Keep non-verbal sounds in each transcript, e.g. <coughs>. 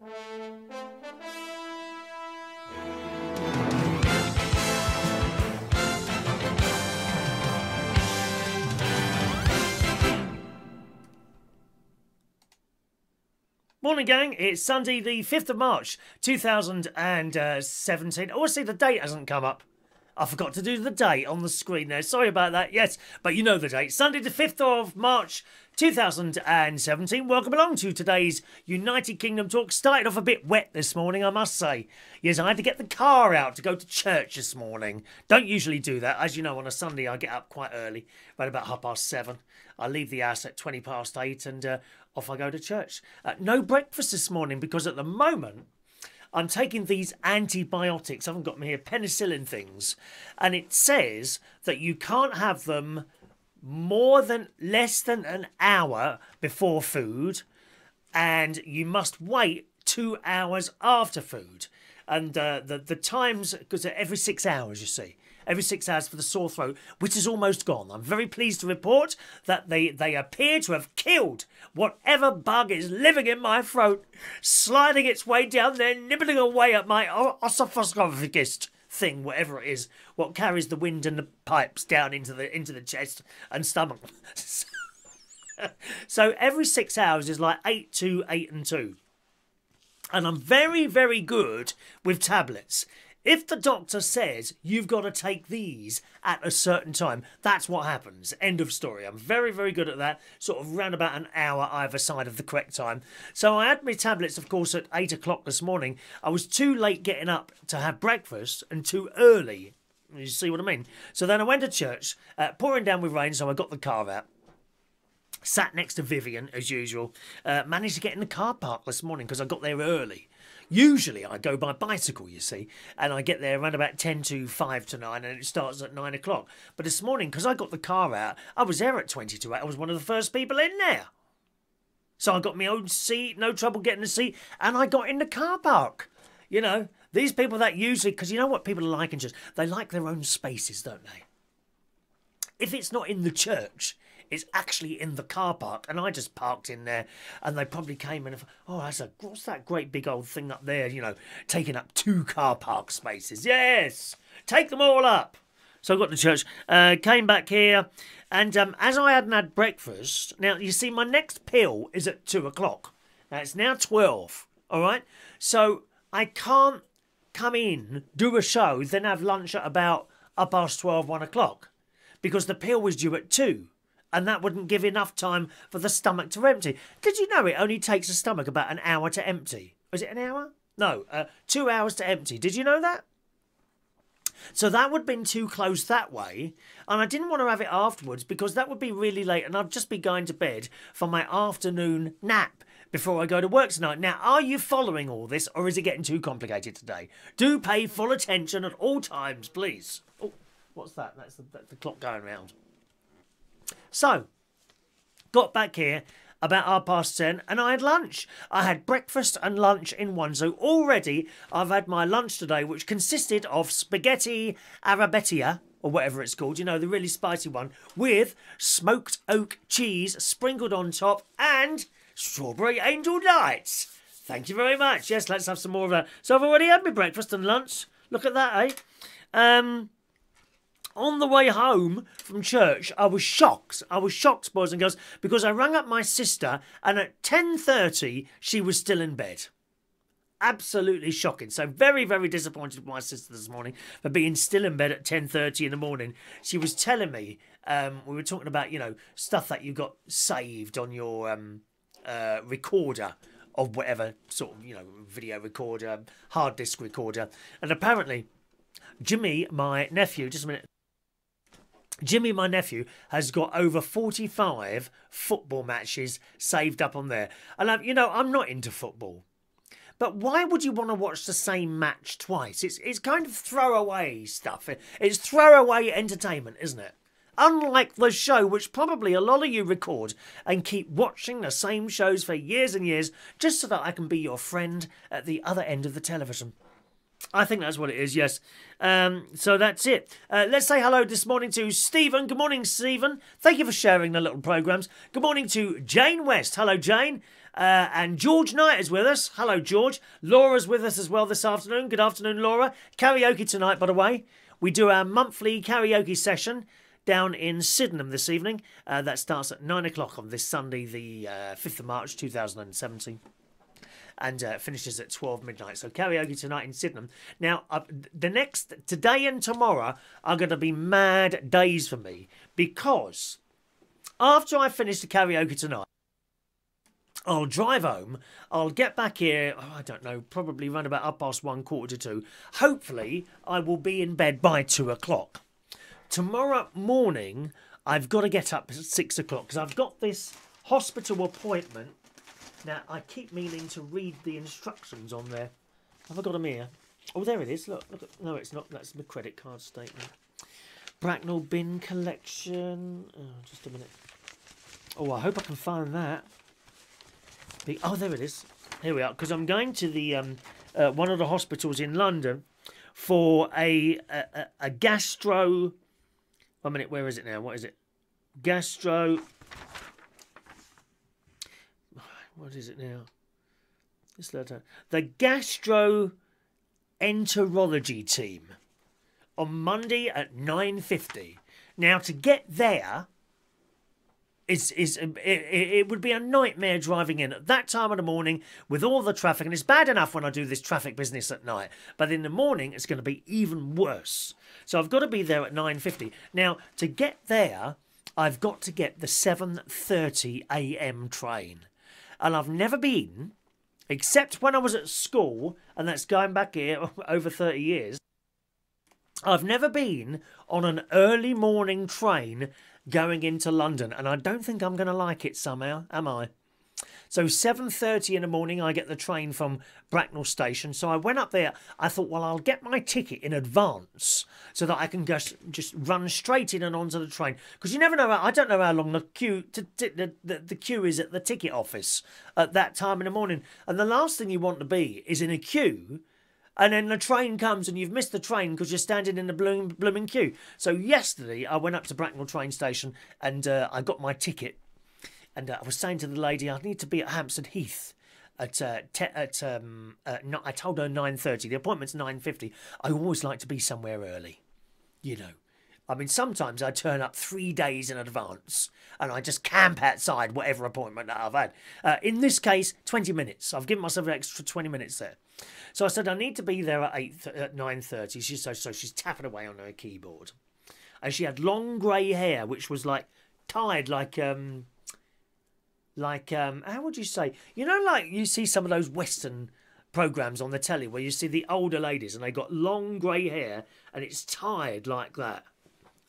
Morning, gang. It's Sunday, the 5th of March, 2017. Oh, I see the date hasn't come up. I forgot to do the date on the screen there. Sorry about that. Yes, but you know the date. Sunday, the 5th of March, 2017. Welcome along to today's United Kingdom talk. Started off a bit wet this morning, I must say. Yes, I had to get the car out to go to church this morning. Don't usually do that. As you know, on a Sunday, I get up quite early, right about half past seven. I leave the house at 20 past eight and uh, off I go to church. Uh, no breakfast this morning because at the moment, I'm taking these antibiotics. I haven't got them here, penicillin things. And it says that you can't have them more than less than an hour before food, and you must wait two hours after food. And uh, the the times because every six hours, you see, every six hours for the sore throat, which is almost gone. I'm very pleased to report that they they appear to have killed whatever bug is living in my throat, sliding its way down there, nibbling away at my oesophagus thing, whatever it is, what carries the wind and the pipes down into the into the chest and stomach. <laughs> so every six hours is like eight, two, eight, and two. And I'm very, very good with tablets. If the doctor says you've got to take these at a certain time, that's what happens. End of story. I'm very, very good at that, sort of round about an hour either side of the correct time. So I had my tablets, of course, at 8 o'clock this morning. I was too late getting up to have breakfast and too early. You see what I mean? So then I went to church, uh, pouring down with rain, so I got the car out sat next to Vivian as usual. Uh, managed to get in the car park this morning because I got there early. Usually I go by bicycle, you see, and I get there around about 10 to 5 to 9 and it starts at 9 o'clock. But this morning, because I got the car out, I was there at 20 to 8. I was one of the first people in there. So I got my own seat, no trouble getting a seat, and I got in the car park. You know, these people that usually, because you know what people are like in church? They like their own spaces, don't they? If it's not in the church, it's actually in the car park, and I just parked in there, and they probably came in and oh, that's a what's that great big old thing up there? You know, taking up two car park spaces. Yes, take them all up. So I got to church, uh, came back here, and um, as I hadn't had breakfast, now you see my next pill is at two o'clock. Now it's now twelve. All right, so I can't come in, do a show, then have lunch at about up past 12, 1 o'clock because the pill was due at 2 and that wouldn't give enough time for the stomach to empty. Did you know it only takes a stomach about an hour to empty? Was it an hour? No, uh, two hours to empty. Did you know that? So that would have been too close that way, and I didn't want to have it afterwards because that would be really late, and I'd just be going to bed for my afternoon nap before I go to work tonight. Now, are you following all this, or is it getting too complicated today? Do pay full attention at all times, please. Oh, what's that? That's the, that's the clock going round. So, got back here about half past ten and I had lunch. I had breakfast and lunch in one. So already I've had my lunch today, which consisted of spaghetti arrabbiata, or whatever it's called, you know, the really spicy one, with smoked oak cheese sprinkled on top and strawberry angel delights. Thank you very much. Yes, let's have some more of that. So I've already had my breakfast and lunch. Look at that, eh? Um, on the way home from church, I was shocked. I was shocked, boys and girls, because I rang up my sister, and at ten thirty, she was still in bed. Absolutely shocking. So very, very disappointed with my sister this morning for being still in bed at ten thirty in the morning. She was telling me um, we were talking about you know stuff that you got saved on your um, uh, recorder of whatever sort of you know video recorder, hard disk recorder, and apparently Jimmy, my nephew, just a minute. Jimmy, my nephew, has got over 45 football matches saved up on there. And, I'm, you know, I'm not into football. But why would you want to watch the same match twice? It's, it's kind of throwaway stuff. It's throwaway entertainment, isn't it? Unlike the show, which probably a lot of you record and keep watching the same shows for years and years just so that I can be your friend at the other end of the television. I think that's what it is, yes. Um, so that's it. Uh, let's say hello this morning to Stephen. Good morning, Stephen. Thank you for sharing the little programs. Good morning to Jane West. Hello, Jane. Uh, and George Knight is with us. Hello, George. Laura's with us as well this afternoon. Good afternoon, Laura. Karaoke tonight, by the way. We do our monthly karaoke session down in Sydenham this evening. Uh, that starts at 9 o'clock on this Sunday, the uh, 5th of March 2017 and uh, finishes at 12 midnight. So karaoke tonight in Sydenham. Now, uh, the next, today and tomorrow are going to be mad days for me because after I finish the karaoke tonight, I'll drive home. I'll get back here, oh, I don't know, probably run about up past one, quarter to two. Hopefully, I will be in bed by two o'clock. Tomorrow morning, I've got to get up at six o'clock because I've got this hospital appointment now, I keep meaning to read the instructions on there. Have I got them here? Oh, there it is. Look, look. At, no, it's not. That's the credit card statement. Bracknell bin collection. Oh, just a minute. Oh, I hope I can find that. oh, there it is. Here we are. Because I'm going to the um, uh, one of the hospitals in London for a, a, a gastro. One minute. Where is it now? What is it? Gastro what is it now? This letter. The gastroenterology team on Monday at 9.50. Now, to get there is is it, it, would be a nightmare driving in at that time of the morning with all the traffic and it's bad enough when I do this traffic business at night but in the morning it's going to be even worse so I've got to be there at 9:50 now to get there I've got to get the 7:30 a.m. train and I've never been, except when I was at school, and that's going back here <laughs> over 30 years. I've never been on an early morning train going into London, and I don't think I'm going to like it somehow, am I? So 7.30 in the morning, I get the train from Bracknell Station. So I went up there. I thought, well, I'll get my ticket in advance so that I can just, just run straight in and onto the train. Because you never know. I don't know how long the queue to, to, the, the, the queue is at the ticket office at that time in the morning. And the last thing you want to be is in a queue and then the train comes and you've missed the train because you're standing in the blooming, blooming queue. So yesterday I went up to Bracknell train station and uh, I got my ticket and uh, I was saying to the lady, I need to be at Hampstead Heath at uh, at um uh, no, I told her nine thirty. The appointment's nine fifty. I always like to be somewhere early, you know. I mean, sometimes I turn up three days in advance and I just camp outside whatever appointment I've had. Uh, in this case, 20 minutes. I've given myself an extra 20 minutes there. So I said, I need to be there at, 8 th- at 9.30. She, so, so she's tapping away on her keyboard. And she had long grey hair, which was like tied like... um like um, how would you say? You know, like you see some of those Western programs on the telly where you see the older ladies and they got long grey hair and it's tied like that.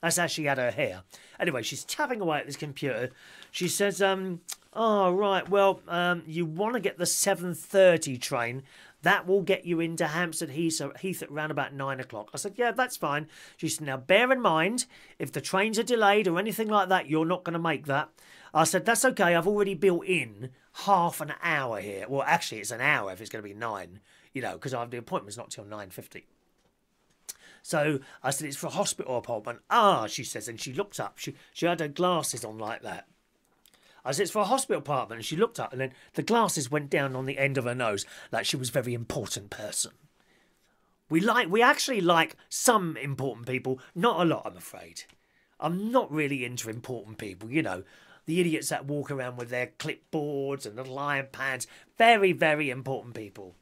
That's how she had her hair. Anyway, she's tapping away at this computer. She says, um, oh, right, well, um, you want to get the 7.30 train. That will get you into Hampstead Heath, Heath at around about 9 o'clock. I said, yeah, that's fine. She said, now bear in mind, if the trains are delayed or anything like that, you're not going to make that. I said, that's okay. I've already built in half an hour here. Well, actually, it's an hour if it's going to be nine, you know, because I have the appointment's not till 9.50. So I said, it's for a hospital appointment. Ah, she says, and she looked up. She, she had her glasses on like that. I said, it's for a hospital apartment. And she looked up, and then the glasses went down on the end of her nose like she was a very important person. We like, we actually like some important people, not a lot, I'm afraid. I'm not really into important people, you know the idiots that walk around with their clipboards and little iron pads. Very, very important people.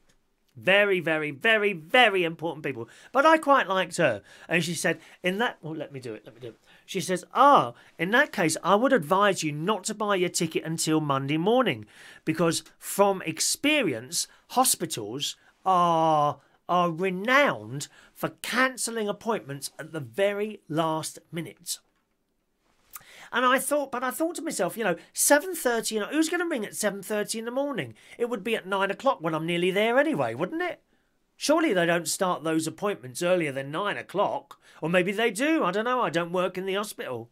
Very, very, very, very important people. But I quite liked her. And she said, in that, well, let me do it, let me do it. She says, ah, in that case, I would advise you not to buy your ticket until Monday morning because from experience, hospitals are are renowned for cancelling appointments at the very last minute. And I thought, but I thought to myself, you know, 7.30, you know, who's going to ring at 7.30 in the morning? It would be at 9 o'clock when I'm nearly there anyway, wouldn't it? Surely they don't start those appointments earlier than 9 o'clock. Or maybe they do, I don't know, I don't work in the hospital.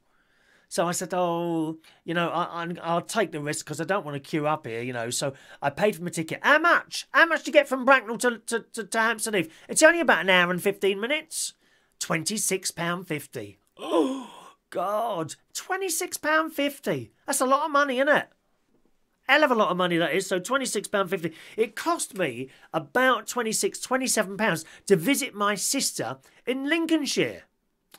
So I said, oh, you know, I, will take the risk because I don't want to queue up here, you know. So I paid for my ticket. How much? How much do you get from Bracknell to, to, to, to Hampstead Heath? It's only about an hour and 15 minutes. £26.50. Oh! <gasps> <gasps> God, £26.50. That's a lot of money, isn't it? hell of a lot of money that is. So £26.50. It cost me about 26 £27 to visit my sister in Lincolnshire.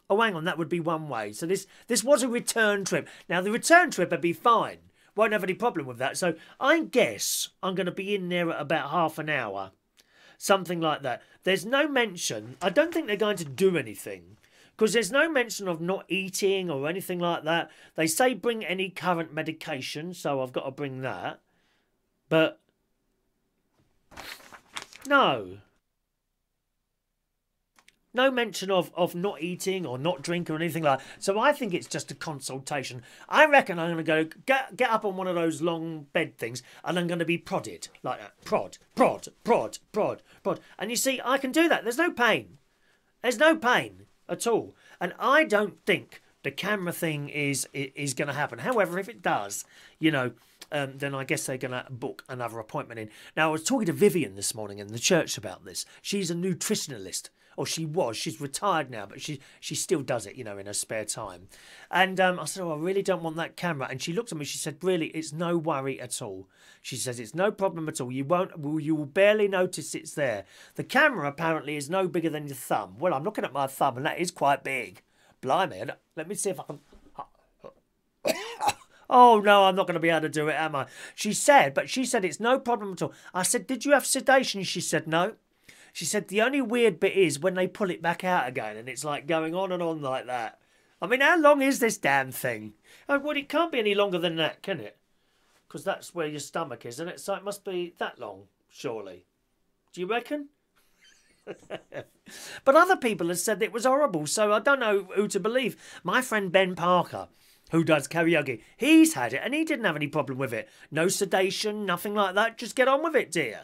Oh, hang on, that would be one way. So this this was a return trip. Now the return trip would be fine. Won't have any problem with that. So I guess I'm going to be in there at about half an hour, something like that. There's no mention. I don't think they're going to do anything because there's no mention of not eating or anything like that. They say bring any current medication, so I've got to bring that. But no. No mention of, of not eating or not drinking or anything like that. So I think it's just a consultation. I reckon I'm going to go get, get up on one of those long bed things and I'm going to be prodded like that. Prod, prod, prod, prod, prod. And you see, I can do that. There's no pain. There's no pain at all. And I don't think the camera thing is is going to happen. However, if it does, you know, um, then I guess they're going to book another appointment in. Now, I was talking to Vivian this morning in the church about this. She's a nutritionalist or she was. She's retired now, but she she still does it, you know, in her spare time. And um, I said, "Oh, I really don't want that camera." And she looked at me. She said, "Really, it's no worry at all." She says, "It's no problem at all. You won't. Well, You will barely notice it's there. The camera apparently is no bigger than your thumb. Well, I'm looking at my thumb, and that is quite big. Blimey! Let me see if I can." <coughs> Oh no, I'm not going to be able to do it, am I? She said, but she said it's no problem at all. I said, Did you have sedation? She said, No. She said the only weird bit is when they pull it back out again and it's like going on and on like that. I mean, how long is this damn thing? Oh, well, it can't be any longer than that, can it? Because that's where your stomach is, and it? So it must be that long, surely. Do you reckon? <laughs> but other people have said it was horrible, so I don't know who to believe. My friend Ben Parker, who does karaoke, he's had it and he didn't have any problem with it. No sedation, nothing like that. Just get on with it, dear.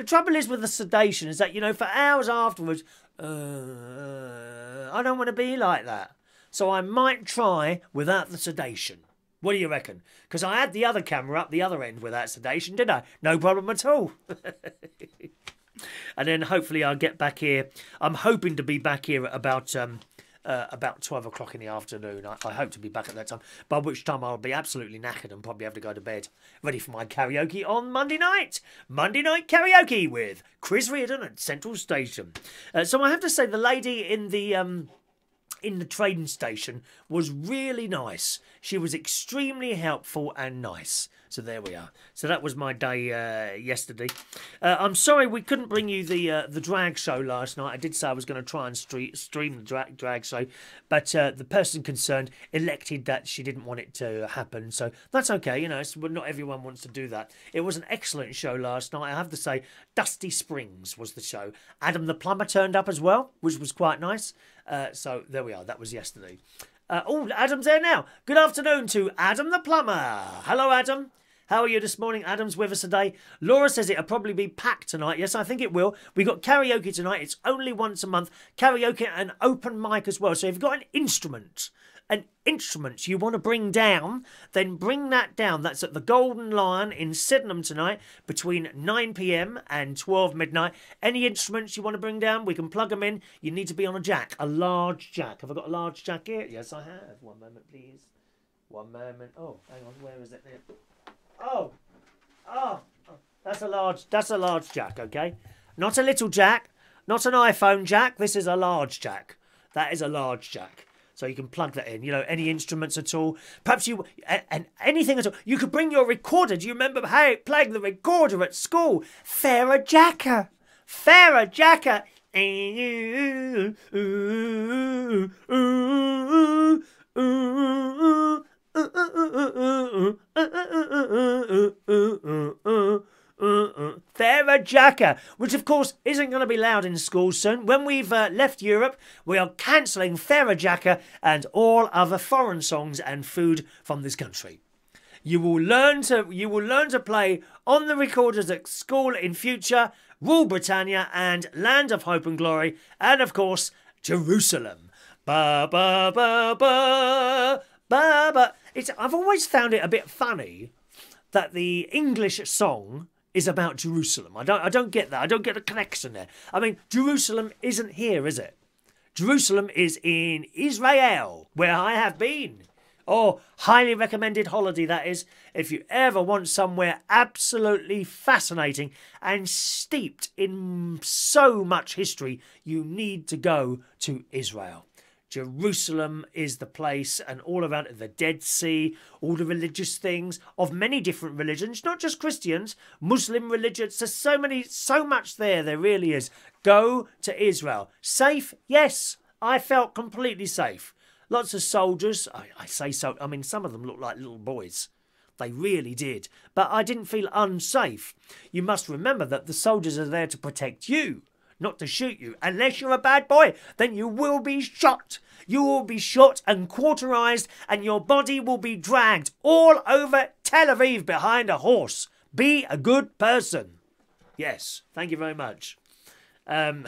The trouble is with the sedation is that, you know, for hours afterwards, uh, I don't want to be like that. So I might try without the sedation. What do you reckon? Because I had the other camera up the other end without sedation, didn't I? No problem at all. <laughs> and then hopefully I'll get back here. I'm hoping to be back here at about um, uh, about 12 o'clock in the afternoon. I, I, hope to be back at that time, by which time I'll be absolutely knackered and probably have to go to bed. Ready for my karaoke on Monday night. Monday night karaoke with Chris Reardon at Central Station. Uh, so I have to say, the lady in the. Um, in the train station was really nice. She was extremely helpful and nice. So there we are. So that was my day uh, yesterday. Uh, I'm sorry we couldn't bring you the uh, the drag show last night. I did say I was going to try and stream, the drag, drag show, but uh, the person concerned elected that she didn't want it to happen. So that's okay. You know, not everyone wants to do that. It was an excellent show last night. I have to say, Dusty Springs was the show. Adam the plumber turned up as well, which was quite nice. Uh, so there we are. That was yesterday. Uh, oh, Adam's there now. Good afternoon to Adam the plumber. Hello, Adam. How are you this morning? Adam's with us today. Laura says it'll probably be packed tonight. Yes, I think it will. We've got karaoke tonight. It's only once a month. Karaoke and open mic as well. So if you've got an instrument, an instrument you want to bring down, then bring that down. That's at the Golden Lion in Sydenham tonight between 9 pm and 12 midnight. Any instruments you want to bring down, we can plug them in. You need to be on a jack, a large jack. Have I got a large jack here? Yes, I have. One moment, please. One moment. Oh, hang on. Where is it there? Oh, oh, oh, that's a large. That's a large jack. Okay, not a little jack, not an iPhone jack. This is a large jack. That is a large jack. So you can plug that in. You know, any instruments at all. Perhaps you and anything at all. You could bring your recorder. Do you remember hey, playing the recorder at school? Frère Jacques, Frère Jacques. Ooh, which of course isn't going to be loud in schools soon. When we've uh, left Europe, we are cancelling Jacques and all other foreign songs and food from this country. You will learn to you will learn to play on the recorders at school in future. Rule Britannia and Land of Hope and Glory, and of course Jerusalem. Ba ba ba ba ba ba. It's, I've always found it a bit funny that the English song is about Jerusalem. I don't, I don't get that. I don't get the connection there. I mean, Jerusalem isn't here, is it? Jerusalem is in Israel, where I have been Oh, highly recommended holiday that is. If you ever want somewhere absolutely fascinating and steeped in so much history, you need to go to Israel. Jerusalem is the place, and all around the Dead Sea, all the religious things of many different religions, not just Christians, Muslim religions. There's so many, so much there. There really is. Go to Israel. Safe? Yes. I felt completely safe. Lots of soldiers. I, I say so. I mean, some of them look like little boys. They really did. But I didn't feel unsafe. You must remember that the soldiers are there to protect you not to shoot you. Unless you're a bad boy, then you will be shot. You will be shot and cauterized, and your body will be dragged all over Tel Aviv behind a horse. Be a good person. Yes, thank you very much. Um,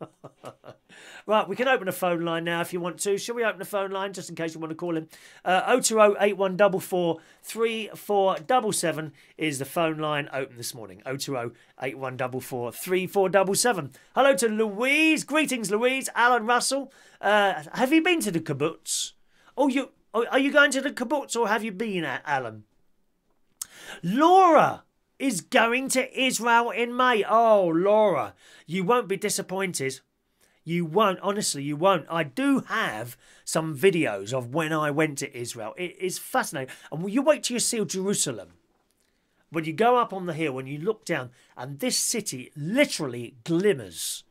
<laughs> Right, we can open a phone line now if you want to. Shall we open a phone line just in case you want to call him? Uh, 020 8144 3477 is the phone line open this morning. 020 8144 3477. Hello to Louise. Greetings, Louise. Alan Russell. Uh, have you been to the kibbutz? Oh, you are you going to the kibbutz or have you been, at Alan? Laura is going to Israel in May. Oh, Laura, you won't be disappointed. You won't, honestly, you won't. I do have some videos of when I went to Israel. It is fascinating. And you wait till you see Jerusalem. When you go up on the hill and you look down, and this city literally glimmers.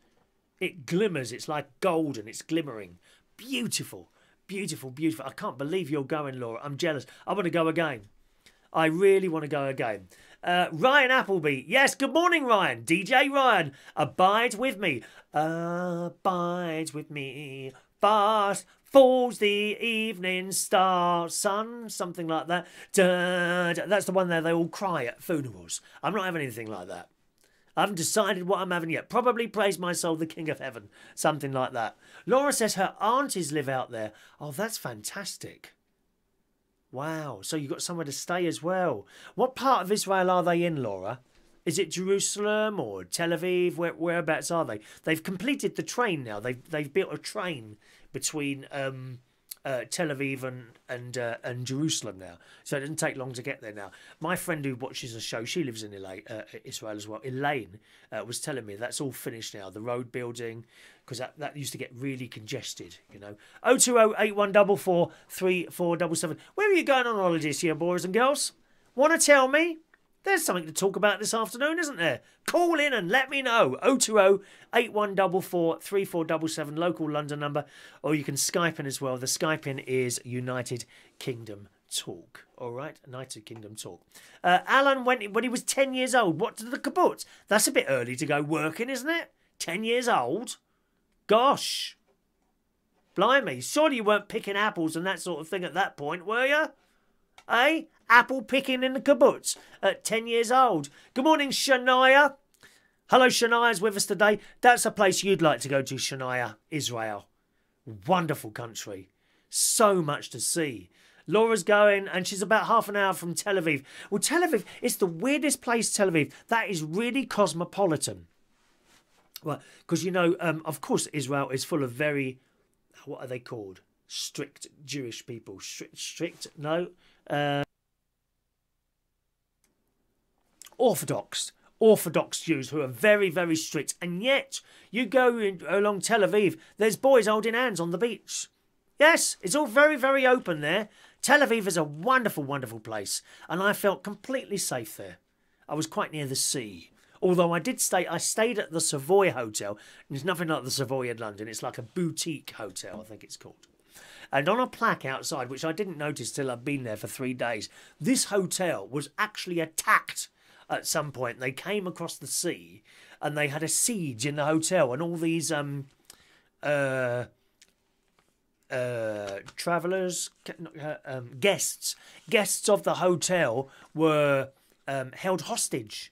It glimmers. It's like golden. It's glimmering. Beautiful, beautiful, beautiful. I can't believe you're going, Laura. I'm jealous. I want to go again. I really want to go again. Uh, Ryan Appleby. Yes, good morning, Ryan. DJ Ryan. Abide with me. Abide with me. Fast falls the evening star, sun, something like that. Da, da. That's the one there they all cry at funerals. I'm not having anything like that. I haven't decided what I'm having yet. Probably praise my soul, the King of Heaven. Something like that. Laura says her aunties live out there. Oh, that's fantastic. Wow. So you've got somewhere to stay as well. What part of Israel are they in, Laura? Is it Jerusalem or Tel Aviv? Where, whereabouts are they? They've completed the train now. They've they've built a train between um, uh, Tel Aviv and and uh, and Jerusalem now, so it doesn't take long to get there now. My friend who watches the show, she lives in uh, Israel as well. Elaine uh, was telling me that's all finished now. The road building, because that, that used to get really congested, you know. 020 3477. Where are you going on holiday this here, boys and girls? Want to tell me? There's something to talk about this afternoon, isn't there? Call in and let me know. 020 8144 3477, local London number, or you can Skype in as well. The Skype in is United Kingdom Talk. All right, United Kingdom Talk. Uh, Alan went when he was 10 years old. What did the kibbutz? That's a bit early to go working, isn't it? 10 years old? Gosh. Blimey, surely you weren't picking apples and that sort of thing at that point, were you? Eh? Apple picking in the kibbutz at 10 years old. Good morning, Shania. Hello, Shania's with us today. That's a place you'd like to go to, Shania, Israel. Wonderful country. So much to see. Laura's going, and she's about half an hour from Tel Aviv. Well, Tel Aviv, it's the weirdest place, Tel Aviv. That is really cosmopolitan. Well, because you know, um, of course, Israel is full of very, what are they called? Strict Jewish people. Strict, strict no. Uh, Orthodox, Orthodox Jews who are very, very strict. And yet, you go in, along Tel Aviv, there's boys holding hands on the beach. Yes, it's all very, very open there. Tel Aviv is a wonderful, wonderful place, and I felt completely safe there. I was quite near the sea. Although I did stay, I stayed at the Savoy Hotel. There's nothing like the Savoy in London. It's like a boutique hotel, I think it's called. And on a plaque outside, which I didn't notice till I'd been there for three days, this hotel was actually attacked at some point. They came across the sea and they had a siege in the hotel, and all these um, uh, uh, travelers, uh, um, guests, guests of the hotel were um, held hostage.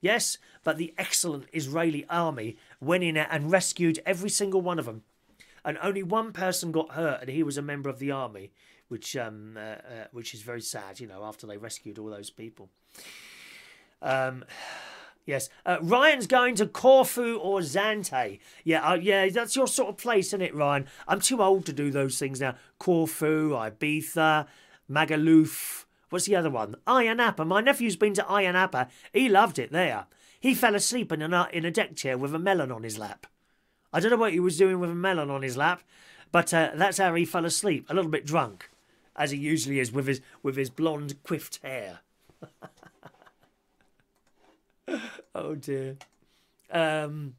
Yes, but the excellent Israeli army went in and rescued every single one of them, and only one person got hurt, and he was a member of the army, which um, uh, uh, which is very sad. You know, after they rescued all those people. Um, Yes, uh, Ryan's going to Corfu or Zante. Yeah, uh, yeah, that's your sort of place, isn't it, Ryan? I'm too old to do those things now. Corfu, Ibiza, Magaluf. What's the other one? Ayia Napa. My nephew's been to Ayia Napa. He loved it there. He fell asleep in a in a deck chair with a melon on his lap. I don't know what he was doing with a melon on his lap, but uh, that's how he fell asleep, a little bit drunk, as he usually is with his with his blonde quiffed hair. <laughs> oh dear. Um,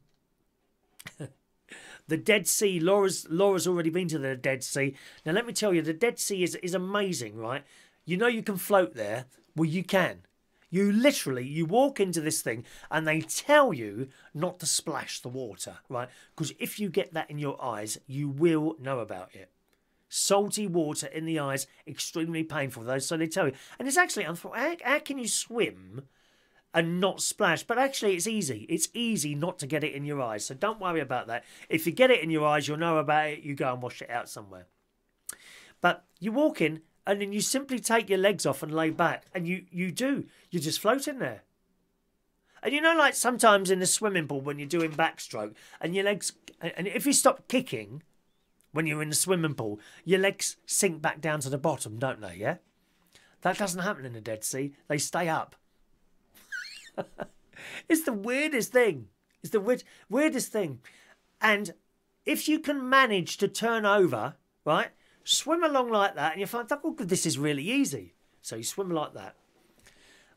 <laughs> the Dead Sea. Laura's Laura's already been to the Dead Sea. Now let me tell you, the Dead Sea is is amazing, right? You know you can float there. Well, you can. You literally you walk into this thing and they tell you not to splash the water, right? Because if you get that in your eyes, you will know about it. Salty water in the eyes, extremely painful. Those so they tell you, and it's actually how, how can you swim and not splash. But actually, it's easy. It's easy not to get it in your eyes. So don't worry about that. If you get it in your eyes, you'll know about it. You go and wash it out somewhere. But you walk in and then you simply take your legs off and lay back. And you, you do. you're just float in there. And you know, like sometimes in the swimming pool when you're doing backstroke and your legs, and if you stop kicking when you're in the swimming pool, your legs sink back down to the bottom, don't they? Yeah? That doesn't happen in the Dead Sea. They stay up. <laughs> it's the weirdest thing. It's the weird, weirdest thing. And if you can manage to turn over, right, swim along like that, and you find, oh, this is really easy. So you swim like that.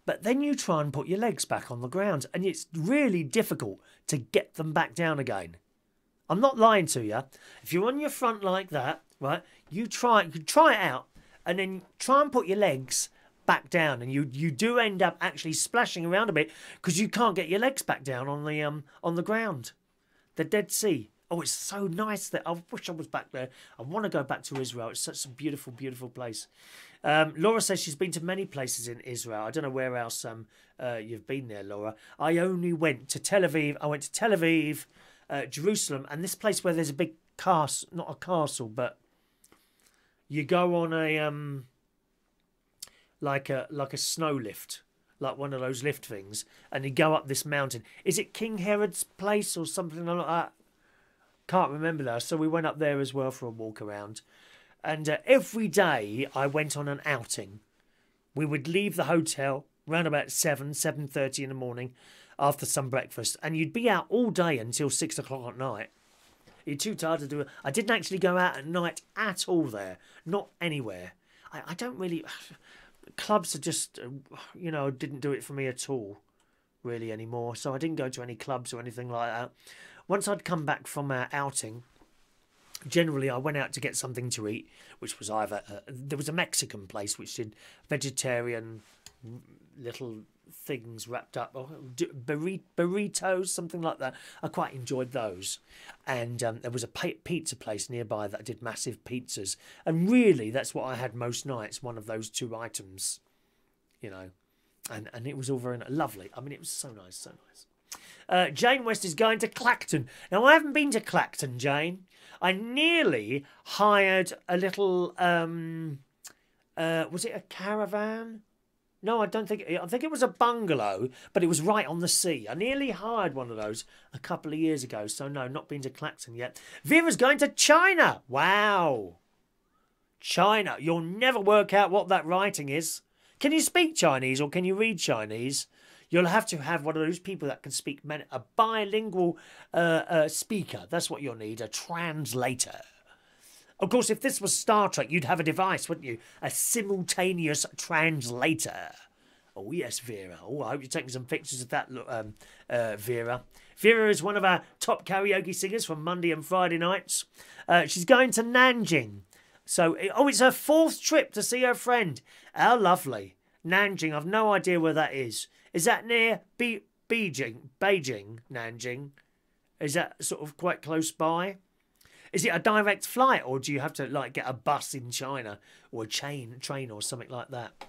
But then you try and put your legs back on the ground, and it's really difficult to get them back down again. I'm not lying to you. If you're on your front like that, right, you try, you try it out, and then try and put your legs back down and you you do end up actually splashing around a bit because you can't get your legs back down on the um on the ground the dead sea oh it's so nice that i wish i was back there. I want to go back to israel. It's such a beautiful beautiful place. Um, laura says she's been to many places in israel. I don't know where else um uh, you've been there laura. I only went to tel aviv i went to tel aviv uh, jerusalem and this place where there's a big castle not a castle but you go on a um like a like a snow lift, like one of those lift things, and you go up this mountain. Is it King Herod's place or something like that? Can't remember that. So we went up there as well for a walk around, and uh, every day I went on an outing. We would leave the hotel around about seven, seven thirty in the morning, after some breakfast, and you'd be out all day until six o'clock at night. You're too tired to do it. I didn't actually go out at night at all there, not anywhere. I, I don't really <sighs> clubs are just, uh, you know, didn't do it for me at all, really anymore. So I didn't go to any clubs or anything like that. Once I'd come back from our outing, generally I went out to get something to eat, which was either uh, there was a Mexican place which did vegetarian little things wrapped up, or burritos, something like that. I quite enjoyed those. And um, there was a pizza place nearby that did massive pizzas. And really, that's what I had most nights, one of those two items, you know. And, and it was all very lovely. I mean, it was so nice, so nice. Uh, Jane West is going to Clacton. Now, I haven't been to Clacton, Jane. I nearly hired a little, um, uh, was it a caravan? No, I don't think. I think it was a bungalow, but it was right on the sea. I nearly hired one of those a couple of years ago. So no, not been to Clacton yet. Vera's going to China. Wow, China. You'll never work out what that writing is. Can you speak Chinese or can you read Chinese? You'll have to have one of those people that can speak a bilingual uh, uh, speaker. That's what you'll need. A translator. Of course, if this was Star Trek, you'd have a device, wouldn't you? A simultaneous translator. Oh, yes, Vera. Oh, I hope you're taking some pictures of that, um, uh, Vera. Vera is one of our top karaoke singers from Monday and Friday nights. Uh, she's going to Nanjing. So, oh, it's her fourth trip to see her friend. How lovely. Nanjing, I've no idea where that is. Is that near Be- Beijing? Beijing, Nanjing? Is that sort of quite close by? Is it a direct flight, or do you have to like get a bus in China or a chain train or something like that?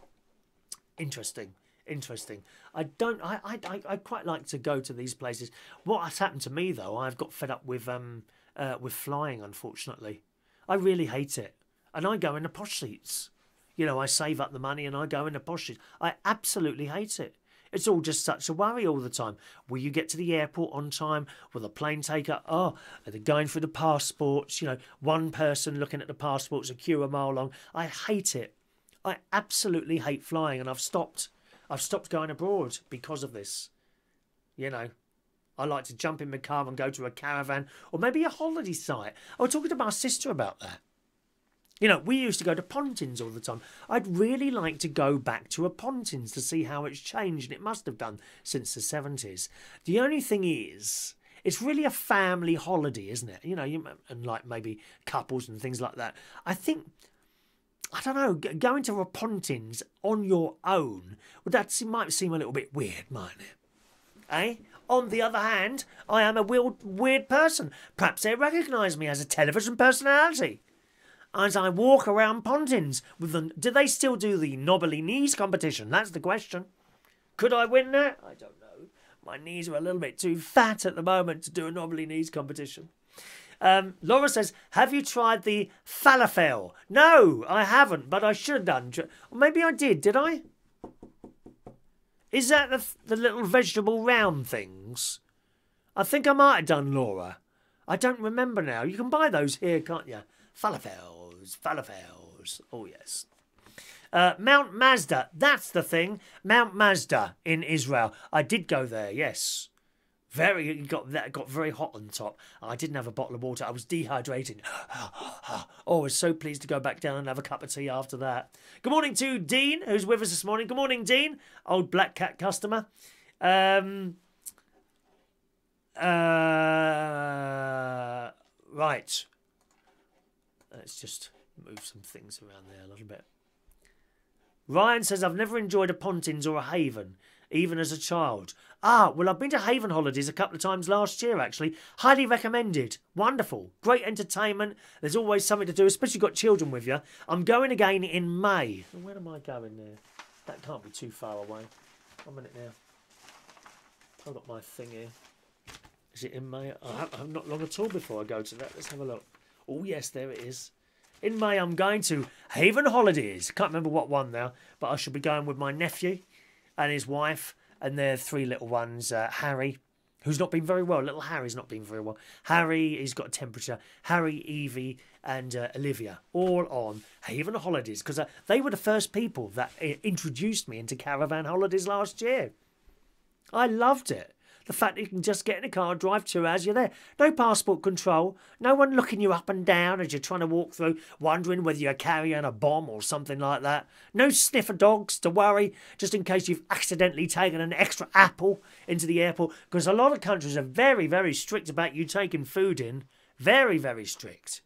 Interesting, interesting. I don't. I I I quite like to go to these places. What has happened to me though? I've got fed up with um uh, with flying. Unfortunately, I really hate it, and I go in the posh seats. You know, I save up the money and I go in the posh seats. I absolutely hate it. It's all just such a worry all the time. Will you get to the airport on time? Will the plane take up? Oh, are they going through the passports? You know, one person looking at the passports, a queue a mile long. I hate it. I absolutely hate flying, and I've stopped. I've stopped going abroad because of this. You know, I like to jump in my car and go to a caravan or maybe a holiday site. I was talking to my sister about that. You know, we used to go to Pontins all the time. I'd really like to go back to a Pontins to see how it's changed, and it must have done since the 70s. The only thing is, it's really a family holiday, isn't it? You know, you, and like maybe couples and things like that. I think, I don't know, going to a Pontins on your own, well, that might seem a little bit weird, mightn't it? Eh? On the other hand, I am a weird, weird person. Perhaps they recognise me as a television personality as I walk around Pontins with. Do they still do the knobbly knees competition? That's the question. Could I win that? I don't know. My knees are a little bit too fat at the moment to do a knobbly knees competition. Um, Laura says, Have you tried the falafel? No, I haven't, but I should have done. Maybe I did, did I? Is that the, the little vegetable round things? I think I might have done, Laura. I don't remember now. You can buy those here, can't you? Falafel falafels, falafels. Oh, yes. Uh, Mount Masada, that's the thing. Mount Masada in Israel. I did go there, yes. Very got that got very hot on top. I didn't have a bottle of water. I was dehydrated. <gasps> oh, I was so pleased to go back down and have a cup of tea after that. Good morning to Dean, who's with us this morning. Good morning, Dean, old Black Cat customer. Um, uh, right. Let's just move some things around there a little bit. Ryan says, I've never enjoyed a Pontins or a Haven, even as a child. Ah, well, I've been to Haven holidays a couple of times last year, actually. Highly recommended. Wonderful. Great entertainment. There's always something to do, especially got children with you. I'm going again in May. Where am I going there? That can't be too far away. One minute now. I've got my thing here. Is it in May? I'm not long at all before I go to that. Let's have a look. Oh, yes, there it is. In May, I'm going to Haven Holidays. Can't remember what one now, but I shall be going with my nephew and his wife and their three little ones. Uh, Harry, who's not been very well. Little Harry's not been very well. Harry, he's got a temperature. Harry, Evie, and uh, Olivia, all on Haven Holidays because uh, they were the first people that uh, introduced me into caravan holidays last year. I loved it. The fact that you can just get in a car, drive two hours, you're there. No passport control. No one looking you up and down as you're trying to walk through, wondering whether you're carrying a bomb or something like that. No sniffer dogs to worry, just in case you've accidentally taken an extra apple into the airport. Because a lot of countries are very, very strict about you taking food in. Very, very strict.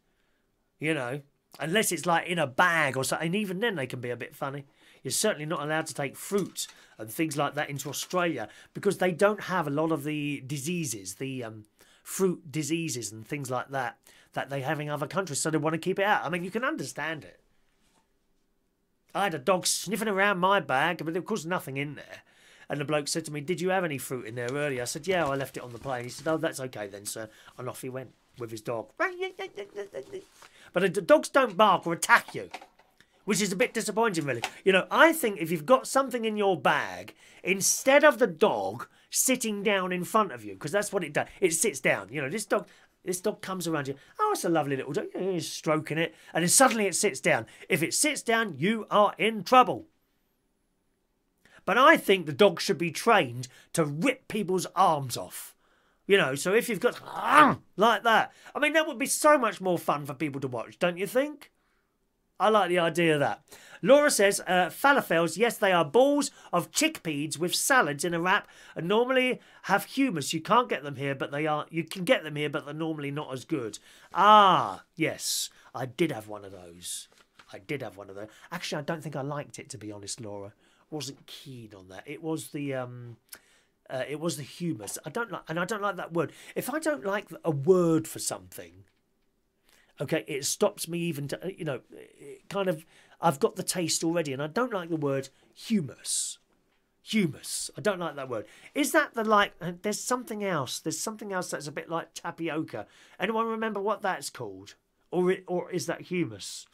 You know, unless it's like in a bag or something. Even then, they can be a bit funny. You're certainly not allowed to take fruit and things like that into Australia because they don't have a lot of the diseases, the um, fruit diseases and things like that that they have in other countries. So they want to keep it out. I mean, you can understand it. I had a dog sniffing around my bag, but of course nothing in there. And the bloke said to me, "Did you have any fruit in there earlier?" I said, "Yeah, I left it on the plane." He said, "Oh, that's okay then, sir." And off he went with his dog. <laughs> But the dogs don't bark or attack you which is a bit disappointing, really. You know, I think if you've got something in your bag, instead of the dog sitting down in front of you, because that's what it does, it sits down. You know, this dog. This dog comes around you. Oh, it's a lovely little dog. You're stroking it. And then suddenly it sits down. If it sits down, you are in trouble. But I think the dog should be trained to rip people's arms off. You know, so if you've got like that, I mean, that would be so much more fun for people to watch, don't you think? I like the idea of that. Laura says, uh, falafels, yes, they are balls of chickpeas with salads in a wrap and normally have hummus. You can't get them here, but they are, you can get them here, but they're normally not as good. Ah, yes, I did have one of those. I did have one of those. Actually, I don't think I liked it, to be honest, Laura. Wasn't keen on that. It was the, um, uh, it was the hummus. I don't like, and I don't like that word. If I don't like a word for something, Okay, it stops me even to, you know, kind of, I've got the taste already, and I don't like the word humus. Humus. I don't like that word. Is that the like, uh, there's something else. There's something else that's a bit like tapioca. Anyone remember what that's called? Or, it, or is that humus?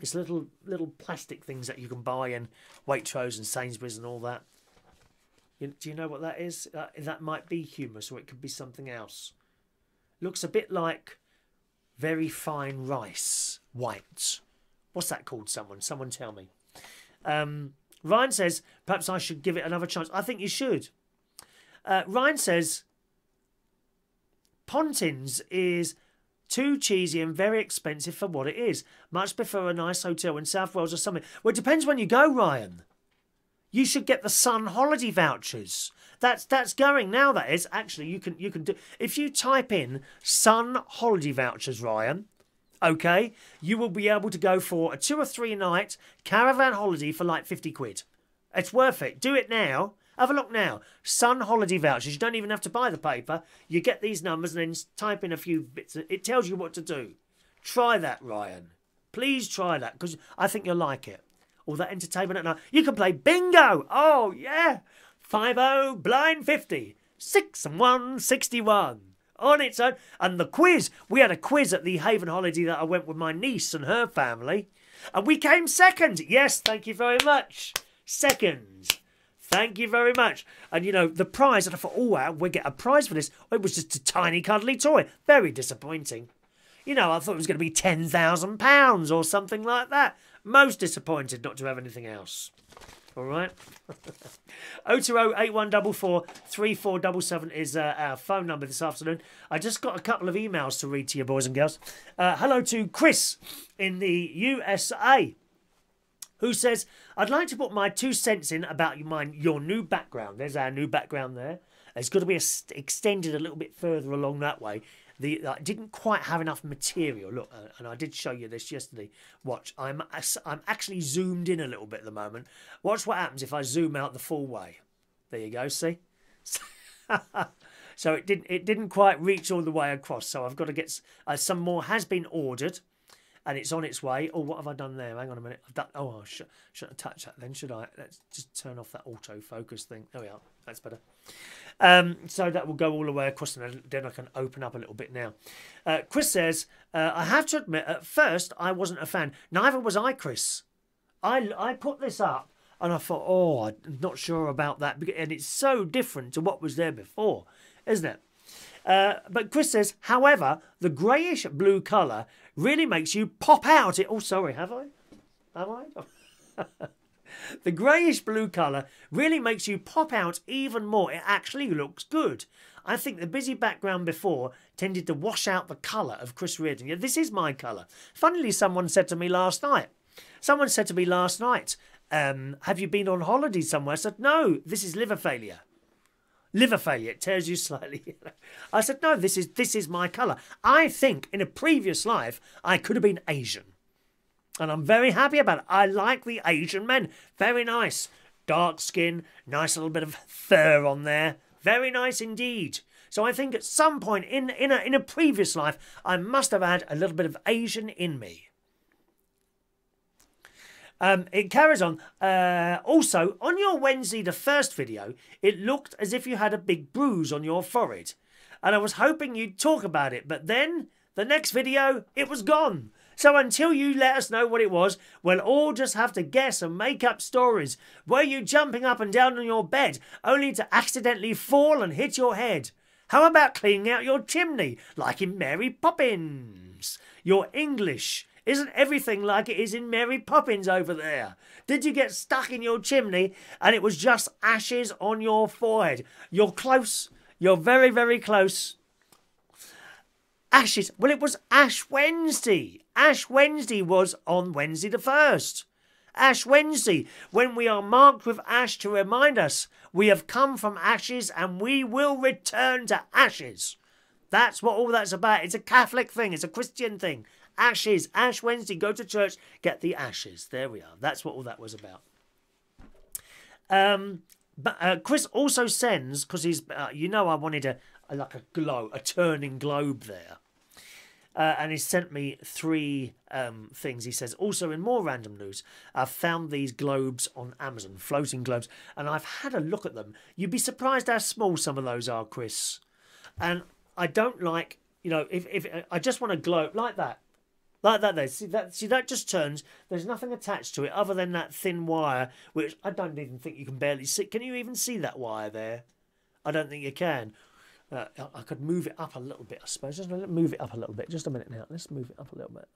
It's little little plastic things that you can buy in Waitrose and Sainsbury's and all that. You, do you know what that is? Uh, that might be humus, or it could be something else. Looks a bit like very fine rice, white. What's that called? Someone, someone tell me. Um, Ryan says perhaps I should give it another chance. I think you should. Uh, Ryan says Pontins is too cheesy and very expensive for what it is. Much prefer a nice hotel in South Wales or something. Well, it depends when you go, Ryan. You should get the Sun holiday vouchers. That's that's going now. That is actually you can you can do if you type in Sun holiday vouchers, Ryan. Okay, you will be able to go for a two or three night caravan holiday for like fifty quid. It's worth it. Do it now. Have a look now. Sun holiday vouchers. You don't even have to buy the paper. You get these numbers and then type in a few bits. It tells you what to do. Try that, Ryan. Please try that because I think you'll like it. All that entertainment at night. You can play bingo. Oh, yeah. 5 blind 50. 6 and 1, 61. On its own. And the quiz. We had a quiz at the Haven holiday that I went with my niece and her family. And we came second. Yes, thank you very much. Second. Thank you very much. And you know, the prize, and I thought, oh wow, we get a prize for this. It was just a tiny cuddly toy. Very disappointing. You know, I thought it was going to be £10,000 or something like that. Most disappointed not to have anything else. All right. <laughs> 020 is uh, our phone number this afternoon. I just got a couple of emails to read to you, boys and girls. Uh, hello to Chris in the USA who says, I'd like to put my two cents in about my, your new background. There's our new background there. It's got to be extended a little bit further along that way. The didn't quite have enough material. Look, uh, and I did show you this yesterday. Watch, I'm I'm actually zoomed in a little bit at the moment. Watch what happens if I zoom out the full way. There you go. See. <laughs> so it didn't it didn't quite reach all the way across. So I've got to get uh, some more has been ordered and it's on its way. Oh, what have I done there? Hang on a minute. I've done. Oh, I should, shouldn't touched that then, should I? Let's just turn off that autofocus thing. There we are. That's better. Um, so that will go all the way across, and then I can open up a little bit now. Uh, Chris says, uh, I have to admit, at first I wasn't a fan. Neither was I, Chris. I, I put this up and I thought, oh, I'm not sure about that. And it's so different to what was there before, isn't it? Uh, but Chris says, however, the greyish blue colour really makes you pop out. It. Oh, sorry, have I? Have I? <laughs> the greyish blue colour really makes you pop out even more. It actually looks good. I think the busy background before tended to wash out the colour of Chris Reardon. Yeah, this is my colour. Funnily, someone said to me last night, someone said to me last night, um, have you been on holiday somewhere? I said, no, this is liver failure liver failure. It tears you <laughs> slightly. I said, no, this is this is my colour. I think in a previous life I could have been Asian. And I'm very happy about it. I like the Asian men. Very nice. Dark skin, nice little bit of fur on there. Very nice indeed. So I think at some point in, in, a, in a previous life, I must have had a little bit of Asian in me. Um, it carries on. Uh, also, on your Wednesday, the first video, it looked as if you had a big bruise on your forehead. And I was hoping you'd talk about it, but then the next video, it was gone. So until you let us know what it was, we'll all just have to guess and make up stories. Were you jumping up and down on your bed only to accidentally fall and hit your head? How about cleaning out your chimney like in Mary Poppins? Your English isn't everything like it is in Mary Poppins over there? Did you get stuck in your chimney and it was just ashes on your forehead? You're close. You're very, very close. Ashes. Well, it was Ash Wednesday. Ash Wednesday was on Wednesday the 1st. Ash Wednesday, when we are marked with ash to remind us we have come from ashes and we will return to ashes. That's what all that's about. It's a Catholic thing, it's a Christian thing. Ashes, Ash Wednesday, go to church, get the ashes. There we are. That's what all that was about. Um, but uh, Chris also sends because he's, uh, you know, I wanted a, a, like a glow, a turning globe there. Uh, and he sent me three um, things. He says, also in more random news, I've found these globes on Amazon, floating globes, and I've had a look at them. You'd be surprised how small some of those are, Chris. And I don't like, you know, if, if I just want a globe like that, Like that there. See that see that just turns. There's nothing attached to it other than that thin wire, which I don't even think you can barely see. Can you even see that wire there? I don't think you can. Uh, I could move it up a little bit, I suppose. Just move it up a little bit. Just a minute now. Let's move it up a little bit.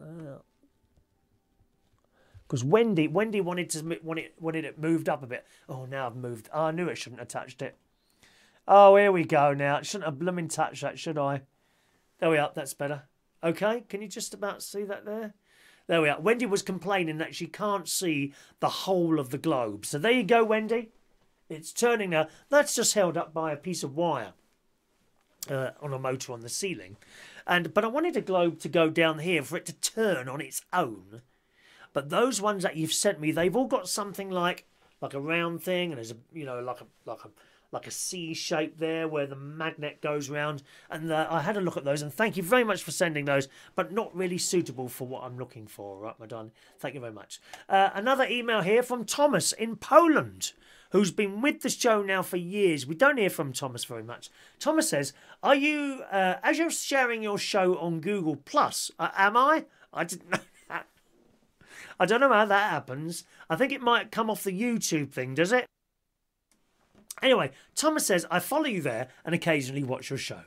Because Wendy, Wendy wanted to wanted wanted it moved up a bit. Oh, now I've moved. Oh, I knew it shouldn't have touched it. Oh, here we go. Now it shouldn't have blooming touched that, should I? There we are. That's better. Okay, can you just about see that there? There we are. Wendy was complaining that she can't see the whole of the globe. So there you go, Wendy. It's turning now. That's just held up by a piece of wire uh, on a motor on the ceiling. And But I wanted a globe to go down here for it to turn on its own. But those ones that you've sent me, they've all got something like like a round thing, and there's a you know like a like a like a C shape there where the magnet goes round. And uh, I had a look at those, and thank you very much for sending those, but not really suitable for what I'm looking for, right, my darling? Thank you very much. Uh, another email here from Thomas in Poland. Who's been with the show now for years? We don't hear from Thomas very much. Thomas says, "Are you, uh, as you're sharing your show on Google Plus? Uh, am I? I didn't know <laughs> that. I don't know how that happens. I think it might come off the YouTube thing, does it? Anyway, Thomas says, I follow you there and occasionally watch your show.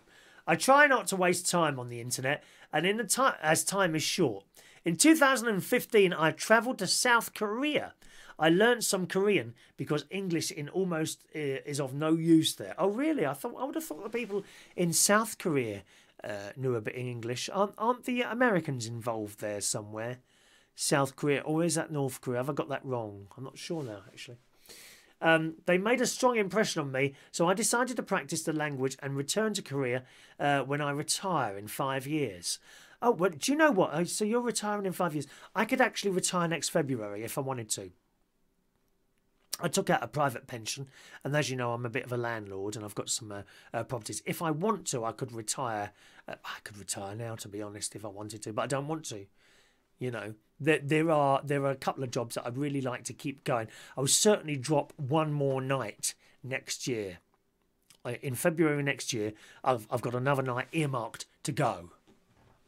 I try not to waste time on the internet, and in the time as time is short. In 2015, I travelled to South Korea. I learned some Korean because English in almost uh, is of no use there. Oh, really? I thought I would have thought the people in South Korea uh, knew a bit of English. Aren't, aren't the Americans involved there somewhere? South Korea, or is that North Korea? Have I got that wrong? I'm not sure now, actually. Um, they made a strong impression on me, so I decided to practice the language and return to Korea uh, when I retire in five years. Oh, well, do you know what? So you're retiring in five years. I could actually retire next February if I wanted to. I took out a private pension, and as you know, I'm a bit of a landlord, and I've got some uh, uh, properties. If I want to, I could retire. Uh, I could retire now, to be honest, if I wanted to, but I don't want to. You know, there, there are there are a couple of jobs that I'd really like to keep going. I will certainly drop one more night next year. In February next year, I've I've got another night earmarked to go.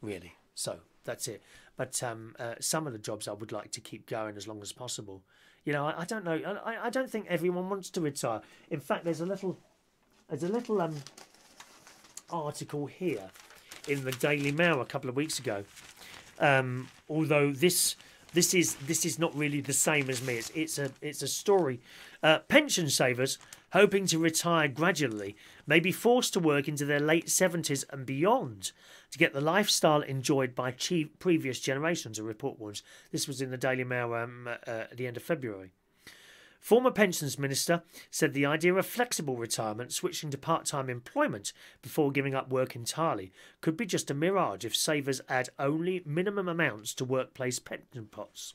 Really, so that's it. But um, uh, some of the jobs I would like to keep going as long as possible. You know, I, I don't know. I, I don't think everyone wants to retire. In fact, there's a little there's a little um article here in the Daily Mail a couple of weeks ago um, although this this is this is not really the same as me. It's it's a it's a story. Uh, pension savers hoping to retire gradually may be forced to work into their late seventies and beyond to get the lifestyle enjoyed by previous generations. A report warns. This was in the Daily Mail um, uh, at the end of February. Former Pensions Minister said the idea of flexible retirement, switching to part time employment before giving up work entirely, could be just a mirage if savers add only minimum amounts to workplace pension pots.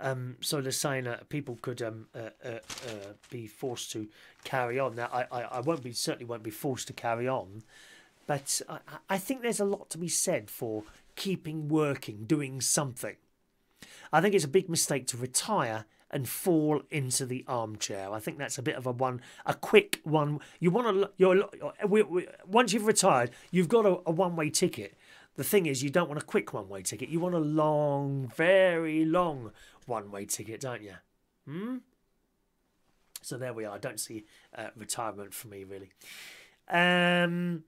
Um, so they're saying that people could um, uh, uh, uh, be forced to carry on. Now, I, I, I, won't be certainly won't be forced to carry on, but I, I think there's a lot to be said for keeping working, doing something. I think it's a big mistake to retire and fall into the armchair. I think that's a bit of a one, a quick one. You want to, you're, once you've retired, you've got a, a one way ticket. The thing is, you don't want a quick one way ticket. You want a long, very long one way ticket, don't you? Hmm? So there we are. I don't see uh, retirement for me, really. Um,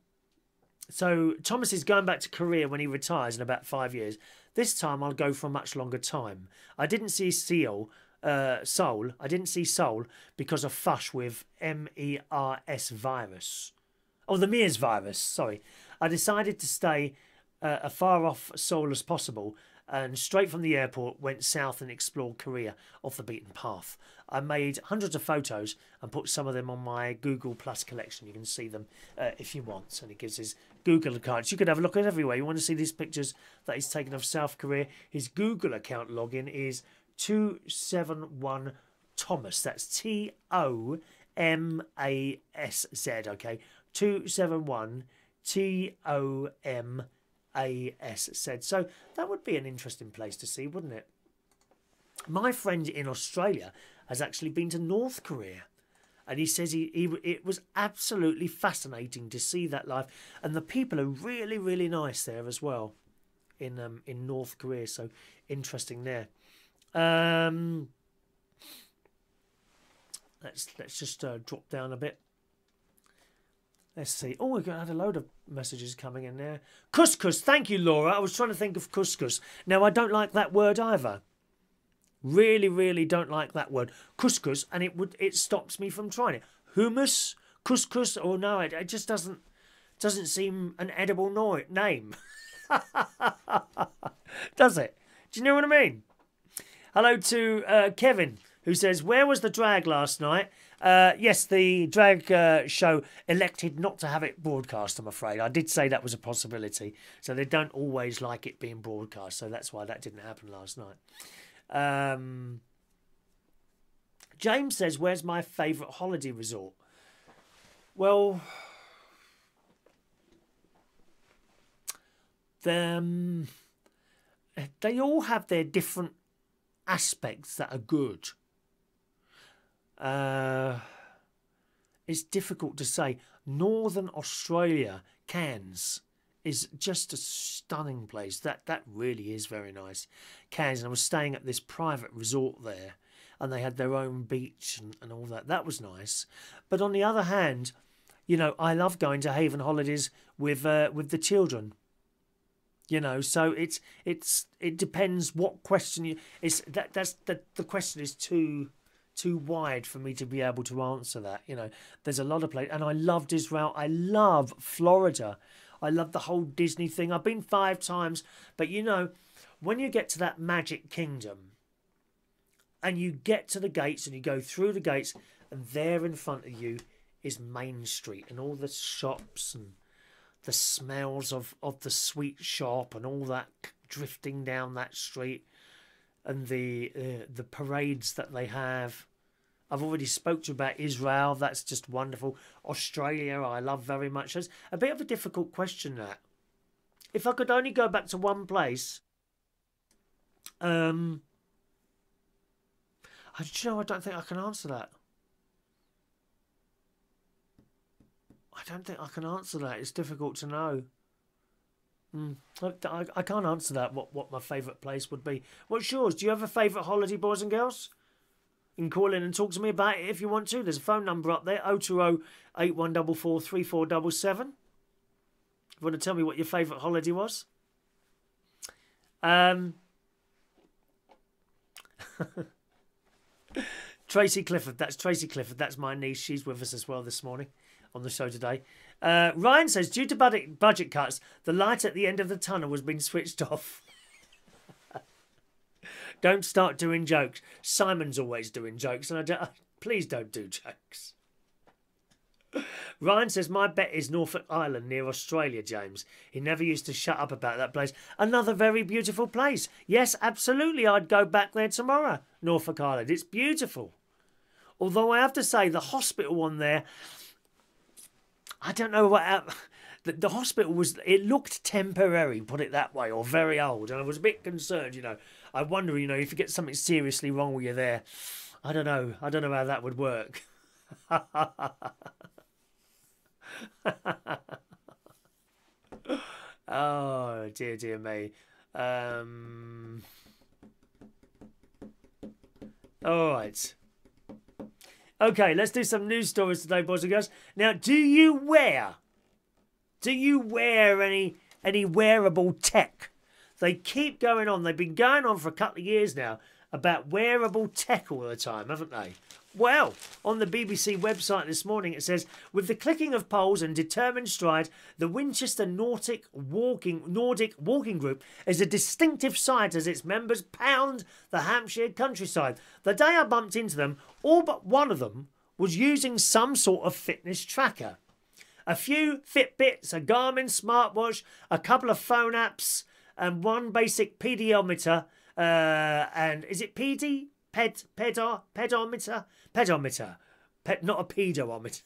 so Thomas is going back to Korea when he retires in about five years. This time I'll go for a much longer time. I didn't see Seoul uh, Seoul. I didn't see Seoul because of fush with MERS virus. Oh, the MERS virus, sorry. I decided to stay uh, as far off Seoul as possible and straight from the airport went south and explored Korea off the beaten path. I made hundreds of photos and put some of them on my Google Plus collection. You can see them uh, if you want. And it gives his Google account. You can have a look at everywhere. You want to see these pictures that he's taken of South Korea. His Google account login is 271 Thomas. That's T O M A S Z, okay? 271 T O M A S Z. So that would be an interesting place to see, wouldn't it? My friend in Australia has actually been to North Korea. And he says he, he it was absolutely fascinating to see that life. And the people are really, really nice there as well. in um, in North Korea. So interesting there. Um, let's let's just uh, drop down a bit. Let's see. Oh, we've got a load of messages coming in there. Couscous. Thank you, Laura. I was trying to think of couscous. Now, I don't like that word either. Really, really don't like that word. Couscous, and it would it stops me from trying it. Hummus, couscous. Oh no, it, it just doesn't doesn't seem an edible no- name. <laughs> Does it? Do you know what I mean? Hello to uh, Kevin, who says, Where was the drag last night? Uh, yes, the drag uh, show elected not to have it broadcast, I'm afraid. I did say that was a possibility. So they don't always like it being broadcast. So that's why that didn't happen last night. Um, James says, Where's my favourite holiday resort? Well, they all have their different aspects that are good. Uh, it's difficult to say. Northern Australia, Cairns, is just a stunning place. That that really is very nice. Cairns, and I was staying at this private resort there, and they had their own beach and, and all that. That was nice. But on the other hand, you know, I love going to Haven Holidays with uh, with the children you know so it's it's it depends what question you it's that that's the the question is too too wide for me to be able to answer that you know. There's a lot of places and i loved israel i love florida. I love the whole disney thing. I've been five times but you know when you get to that magic kingdom and you get to the gates and you go through the gates and there in front of you is main street and all the shops and the smells of, of the sweet shop and all that drifting down that street and the uh, the parades that they have. I've already spoke to you about Israel. That's just wonderful. Australia, I love very much. It's a bit of a difficult question. That if I could only go back to one place, um, I, you know, I don't think I can answer that. I don't think I can answer that. It's difficult to know. Mm. I, I can't answer that. What what my favourite place would be? What's yours? Do you have a favourite holiday, boys and girls? You can call in and talk to me about it if you want to. There's a phone number up there: 020 8144 3477. If you want to tell me what your favourite holiday was. Um. <laughs> Tracy Clifford. That's Tracy Clifford. That's my niece. She's with us as well this morning on the show today. Uh, Ryan says, due to budget, budget cuts, the light at the end of the tunnel has been switched off. <laughs> don't start doing jokes. Simon's always doing jokes, and I don't, <laughs> please don't do jokes. Ryan says, My bet is Norfolk Island near Australia, James. He never used to shut up about that place. Another very beautiful place. Yes, absolutely. I'd go back there tomorrow, Norfolk Island. It's beautiful. Although I have to say, the hospital on there, I don't know what. The, the hospital was. It looked temporary, put it that way, or very old, and I was a bit concerned. You know, I wonder, you know, if you get something seriously wrong with you there, I don't know. I don't know how that would work. <laughs> oh dear, dear me. Um, all right. Okay, let's do some news stories today, boys and girls. Now, do you wear, do you wear any any wearable tech? They keep going on. They've been going on for a couple of years now about wearable tech all the time, haven't they? Well, on the BBC website this morning it says, with the clicking of poles and determined stride, the Winchester Nordic Walking Nordic Walking Group is a distinctive sight as its members pound the Hampshire countryside. The day I bumped into them, all but one of them was using some sort of fitness tracker. A few Fitbits, a Garmin smartwatch, a couple of phone apps, and one basic pedometer. Uh, and is it PD? Ped, pedar, pedometer? Pedometer. Ped, not a pedometer.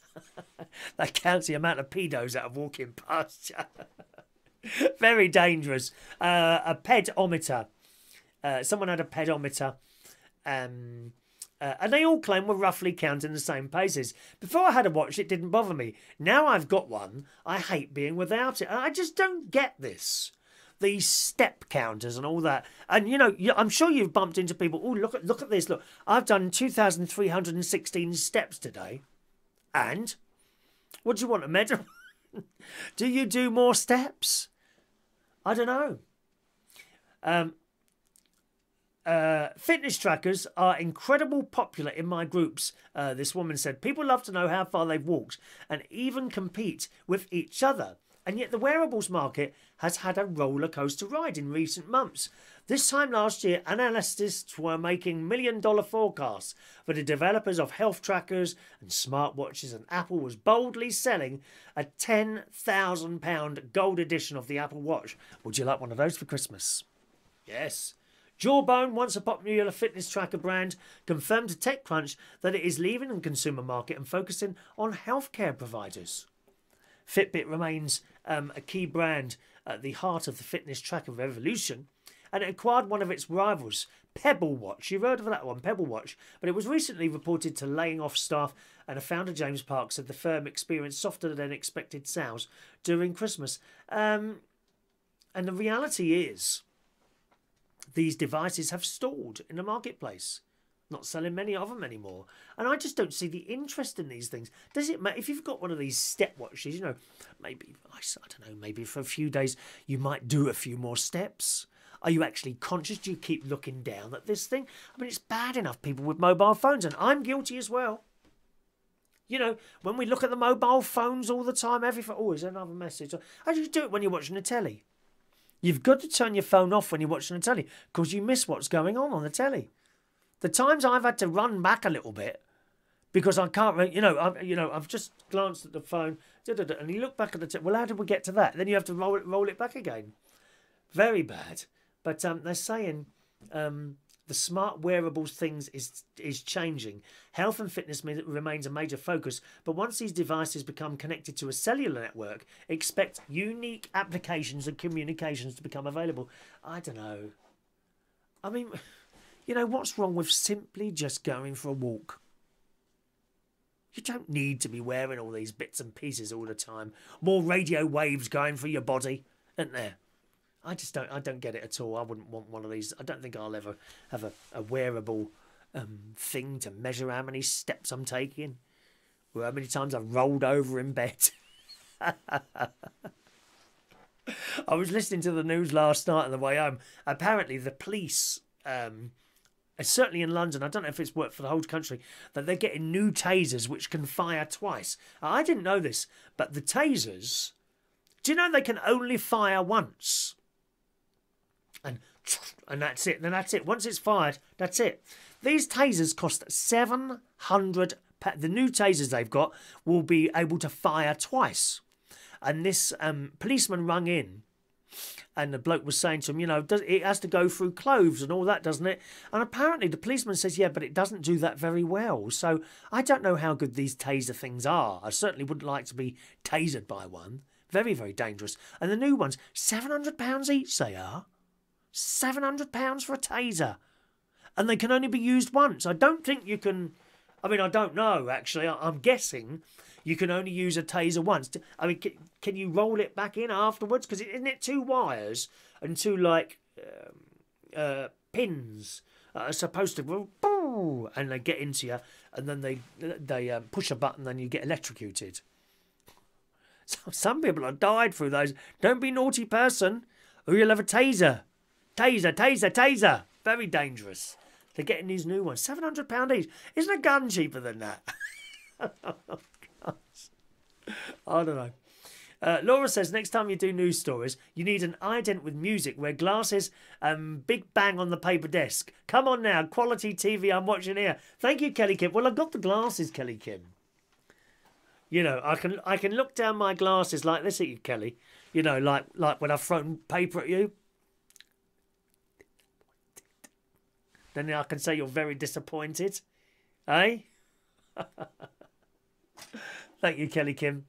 <laughs> that counts the amount of pedos that are walking past you. <laughs> Very dangerous. Uh, a pedometer. Uh, someone had a pedometer. Um, uh, and they all claim we're roughly counting the same paces. Before I had a watch, it didn't bother me. Now I've got one, I hate being without it. And I just don't get this. these step counters and all that. And you know, I'm sure you've bumped into people. Oh, look at look at this! Look, I've done two thousand three hundred and sixteen steps today. And what do you want a medal? <laughs> do you do more steps? I don't know. Um, uh, fitness trackers are incredibly popular in my groups, uh, this woman said. People love to know how far they've walked and even compete with each other. And yet, the wearables market has had a roller coaster ride in recent months. This time last year, analysts were making million dollar forecasts for the developers of health trackers and smartwatches, and Apple was boldly selling a £10,000 gold edition of the Apple Watch. Would you like one of those for Christmas? Yes. Jawbone, once a popular fitness tracker brand, confirmed to TechCrunch that it is leaving the consumer market and focusing on healthcare providers. Fitbit remains um, a key brand at the heart of the fitness tracker revolution, and it acquired one of its rivals, Pebble Watch. You've heard of that one, Pebble Watch, but it was recently reported to laying off staff, and a founder, James Park, said the firm experienced softer than expected sales during Christmas. Um, and the reality is, these devices have stalled in the marketplace not selling many of them anymore. And I just don't see the interest in these things. Does it matter if you've got one of these stepwatches? You know, maybe I, I don't know. Maybe for a few days you might do a few more steps. Are you actually conscious? Do you keep looking down at this thing? I mean, it's bad enough people with mobile phones, and I'm guilty as well. You know, when we look at the mobile phones all the time, every oh, is another message? How do you do it when you're watching the telly? You've got to turn your phone off when you're watching the telly because you miss what's going on on the telly. The times I've had to run back a little bit because I can't, you know, i you know, I've just glanced at the phone, and you look back at the, t- well, how did we get to that? Then you have to roll it, roll it back again. Very bad. But um, they're saying um, the smart wearables things is is changing. Health and fitness remains a major focus, but once these devices become connected to a cellular network, expect unique applications and communications to become available. I don't know. I mean. You know, what's wrong with simply just going for a walk? You don't need to be wearing all these bits and pieces all the time. More radio waves going through your body, isn't there? I just don't. I don't get it at all. I wouldn't want one of these. I don't think I'll ever have a, a wearable um, thing to measure how many steps I'm taking, or how many times I've rolled over in bed. <laughs> I was listening to the news last night on the way home. Apparently, the police um, certainly in London, I don't know if it's worked for the whole country, that they're getting new tasers which can fire twice. I didn't know this, but the tasers, do you know they can only fire once? And <sniffs> and that's it. Then that's it. Once it's fired, that's it. These tasers cost seven hundred. The new tasers they've got will be able to fire twice. And this um, policeman rung in and the bloke was saying to him, you know, does, it has to go through clothes and all that, doesn't it? And apparently the policeman says, yeah, but it doesn't do that very well. So I don't know how good these taser things are. I certainly wouldn't like to be tasered by one. Very, very dangerous. And the new ones, £700 each they are. £700 for a taser. And they can only be used once. I don't think you can. I mean, I don't know, actually. I'm guessing you can only use a taser once. I mean, can, you roll it back in afterwards? Because isn't it two wires and two like um, uh, pins are supposed to go and they get into you, and then they they um, push a button, and you get electrocuted. So <laughs> some people have died through those. Don't be naughty person, or you'll have a taser. Taser, taser, taser. Very dangerous. They're getting these new ones. £700 each. Isn't a gun cheaper than that? <laughs> I don't know. Uh, Laura says next time you do news stories, you need an ident with music, wear glasses, um, big bang on the paper desk. Come on now, quality TV I'm watching here. Thank you, Kelly Kim. Well, I've got the glasses, Kelly Kim. You know, I can I can look down my glasses like this at you, Kelly. You know, like like when I've thrown paper at you. Then I can say you're very disappointed, eh? <laughs> Thank you, Kelly Kim.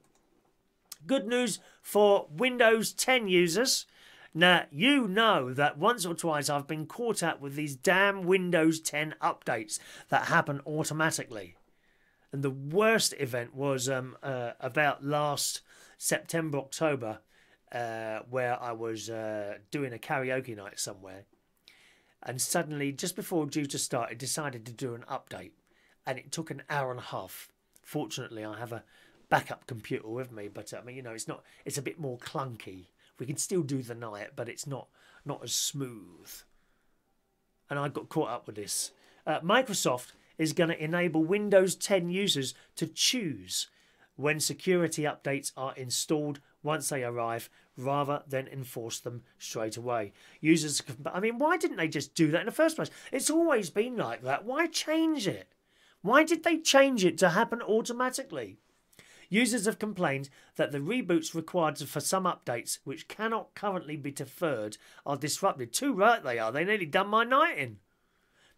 Good news for Windows 10 users. Now, you know that once or twice I've been caught up with these damn Windows 10 updates that happen automatically. And the worst event was um, uh, about last September, October. uh, where I was uh, doing a karaoke night somewhere, and suddenly, just before due to start, it decided to do an update, and it took an hour and a half. Fortunately, I have a backup computer with me, but I mean, you know, it's not. It's a bit more clunky. We can still do the night, but it's not not as smooth. And I got caught up with this. Uh, Microsoft is going to enable Windows 10 users to choose when security updates are installed once they arrive rather than enforce them straight away. Users, I mean, why didn't they just do that in the first place? It's always been like that. Why change it? Why did they change it to happen automatically? Users have complained that the reboots required for some updates, which cannot currently be deferred, are disrupted. Too right they are. They nearly done my night in.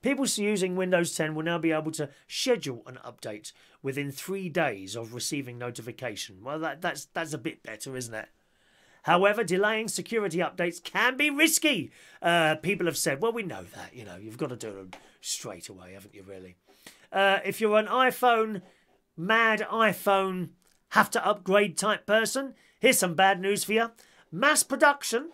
People using Windows 10 will now be able to schedule an update within three days of receiving notification. Well, that, that's that's a bit better, isn't it? However, delaying security updates can be risky. Uh, people have said, well, we know that. You know, you've got to do them straight away, haven't you, really? Uh, if you're an iPhone, mad iPhone, have to upgrade type person, here's some bad news for you. Mass production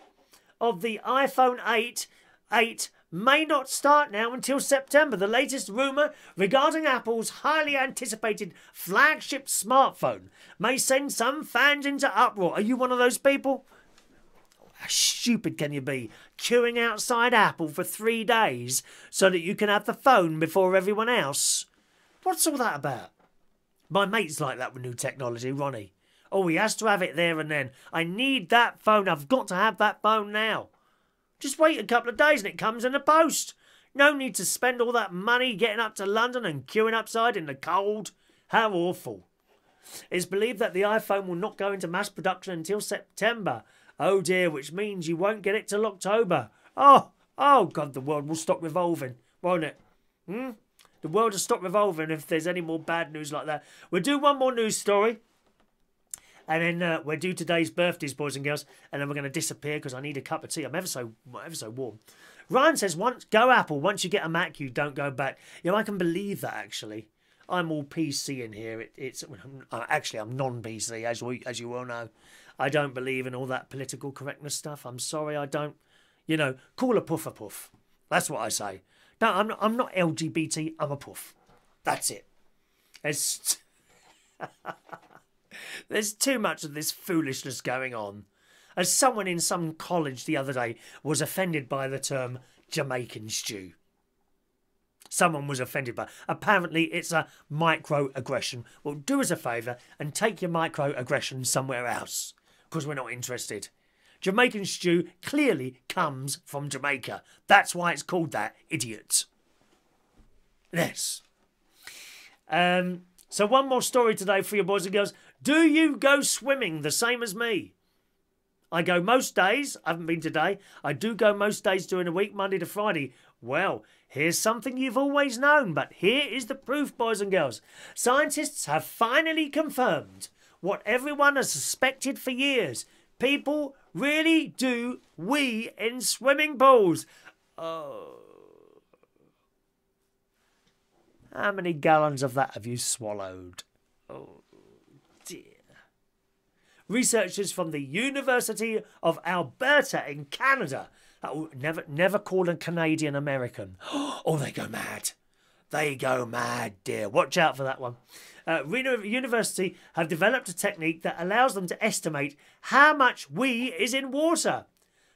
of the iPhone 8, 8 may not start now until September. The latest rumour regarding Apple's highly anticipated flagship smartphone may send some fans into uproar. Are you one of those people? How stupid can you be? Queuing outside Apple for three days so that you can have the phone before everyone else? What's all that about? My mate's like that with new technology, Ronnie. Oh, he has to have it there and then. I need that phone. I've got to have that phone now. Just wait a couple of days and it comes in the post. No need to spend all that money getting up to London and queuing upside in the cold. How awful. It's believed that the iPhone will not go into mass production until September. Oh dear, which means you won't get it till October. Oh, oh God, the world will stop revolving, won't it? Hmm? The world will stop revolving if there's any more bad news like that. We'll do one more news story. And then uh, we're due today's birthdays, boys and girls. And then we're going to disappear because I need a cup of tea. I'm ever so, ever so warm. Ryan says, "Once go Apple. Once you get a Mac, you don't go back." You know, I can believe that actually. I'm all PC in here. It, it's actually I'm non-PC, as we, as you all know. I don't believe in all that political correctness stuff. I'm sorry, I don't. You know, call a puff a puff. That's what I say. No, I'm not, I'm not LGBT. I'm a puff. That's it. It's <laughs> There's too much of this foolishness going on. As someone in some college the other day was offended by the term Jamaican stew. Someone was offended by. Apparently, it's a microaggression. Well, do us a favour and take your microaggression somewhere else, because we're not interested. Jamaican stew clearly comes from Jamaica. That's why it's called that, idiots. Yes. Um, so, one more story today for you boys and girls. Do you go swimming the same as me? I go most days. I haven't been today. I do go most days during the week, Monday to Friday. Well, here's something you've always known, but here is the proof, boys and girls. Scientists have finally confirmed what everyone has suspected for years. People really do wee in swimming pools. Oh. How many gallons of that have you swallowed? Oh. Researchers from the University of Alberta in Canada. Oh, never, never call a Canadian American. <gasps> Oh, they go mad. They go mad, dear. Watch out for that one. Uh, University have developed a technique that allows them to estimate how much wee is in water.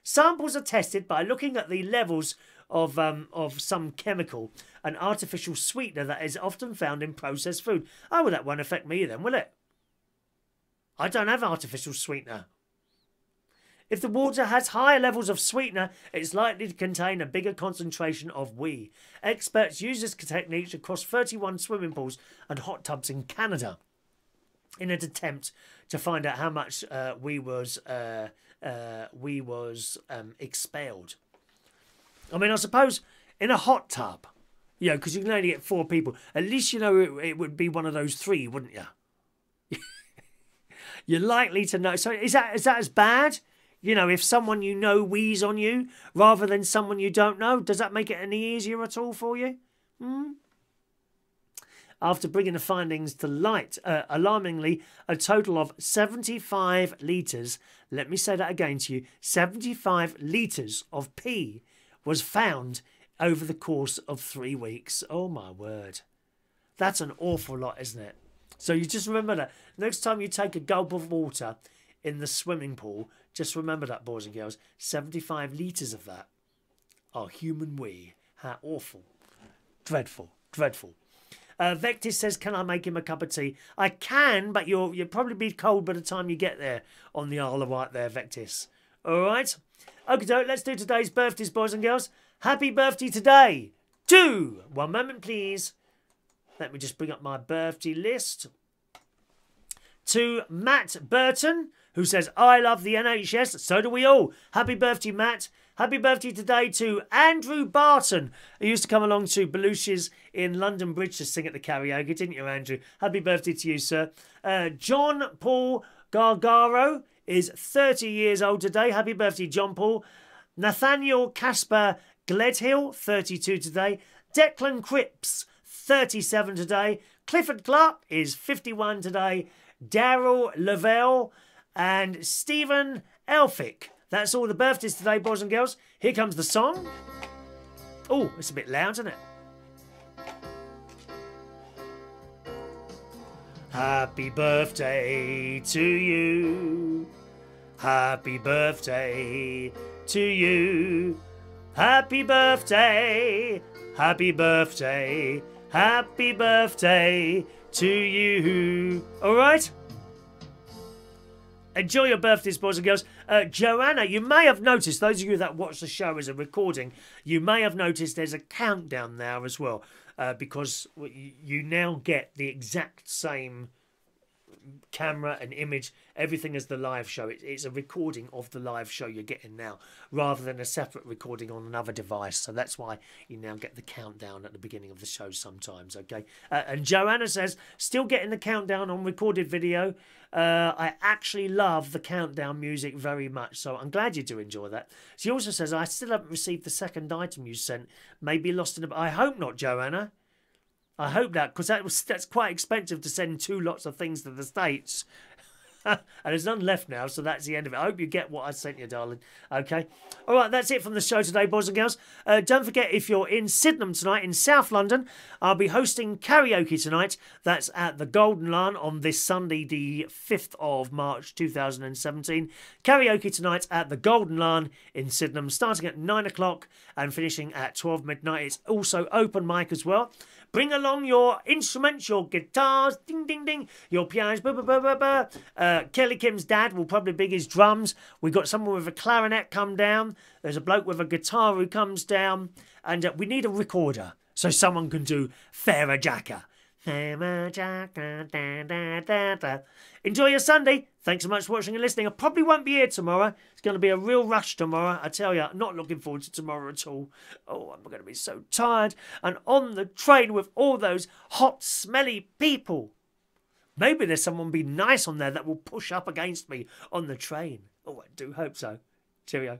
Samples are tested by looking at the levels of um, of some chemical, an artificial sweetener that is often found in processed food. Oh, well, that won't affect me then, will it? I don't have artificial sweetener. If the water has higher levels of sweetener, it's likely to contain a bigger concentration of wee. Experts use this technique across 31 swimming pools and hot tubs in Canada in an attempt to find out how much uh, wee was uh, uh, wee was um, expelled. I mean, I suppose in a hot tub, you know, because you can only get four people. At least you know it, it would be one of those three, wouldn't you? You're likely to know. So is that is that as bad? You know, if someone you know wheeze on you rather than someone you don't know, does that make it any easier at all for you? Hmm? after bringing the findings to light. Uh, alarmingly, a total of 75 litres, let me say that again to you 75 litres of pee was found over the course of three weeks. Oh my word. That's an awful lot, isn't it? So you just remember that. Next time you take a gulp of water in the swimming pool, just remember that, boys and girls. 75 litres of that are human wee. How awful. Dreadful. Dreadful. Uh, Vectis says, "Can I make him a cup of tea?" I can, but you'll you'll probably be cold by the time you get there on the Isle of Wight. There, Vectis. All right. Okay, doke. Let's do today's birthdays, boys and girls. Happy birthday today to one moment, please. Let me just bring up my birthday list. To Matt Burton, who says, I love the NHS. So do we all. Happy birthday, Matt. Happy birthday today to Andrew Barton, who used to come along to Belushi's in London Bridge to sing at the karaoke, didn't you, Andrew? Happy birthday to you, sir. Uh, John Paul Gargaro is 30 years old today. Happy birthday, John Paul. Nathaniel Casper Gledhill, 32 today. Declan Cripps, 37 today. Clifford Clark is 51 today. Darrel Lavelle and Stephen Elphick, that's all the birthdays today, boys and girls. Here comes the song. Oh, it's a bit loud, isn't it? Happy birthday to you. Happy birthday to you. Happy birthday. Happy birthday. Happy birthday to you. All right? Enjoy your birthdays, boys and girls. Uh, Joanna, you may have noticed, those of you that watch the show as a recording, you may have noticed there's a countdown now as well, uh, because you now get the exact same camera and image, everything is the live show. It, it's a recording of the live show you're getting now, rather than a separate recording on another device. So that's why you now get the countdown at the beginning of the show sometimes. Okay. Uh, and Joanna says, still getting the countdown on recorded video. Uh, I actually love the countdown music very much, so I'm glad you do enjoy that. She also says, I still haven't received the second item you sent. Maybe lost in a. I hope not, Joanna. I hope that because that was that's quite expensive to send two lots of things to the states. <laughs> and there's none left now, so that's the end of it. I hope you get what I sent you, darling. Okay. All right, that's it from the show today, boys and girls. Uh, don't forget, if you're in Sydenham tonight, in South London, I'll be hosting karaoke tonight. That's at the Golden Lion on this Sunday, the 5th of March 2017. Karaoke tonight at the Golden Lion in Sydenham, starting at 9 o'clock and finishing at 12 midnight. It's also open mic as well. Bring along your instruments, your guitars, ding, ding, ding, your pianos, blah, blah, blah, blah, blah. Uh, Kelly Kim's dad will probably be his drums. We've got someone with a clarinet come down. There's a bloke with a guitar who comes down. And uh, we need a recorder so someone can do Frère Jacques. Enjoy your Sunday. Thanks so much for watching and listening. I probably won't be here tomorrow. It's going to be a real rush tomorrow. I tell you, I'm not looking forward to tomorrow at all. Oh, I'm going to be so tired and on the train with all those hot, smelly people. Maybe there's someone be nice on there that will push up against me on the train. Oh, I do hope so. Cheerio.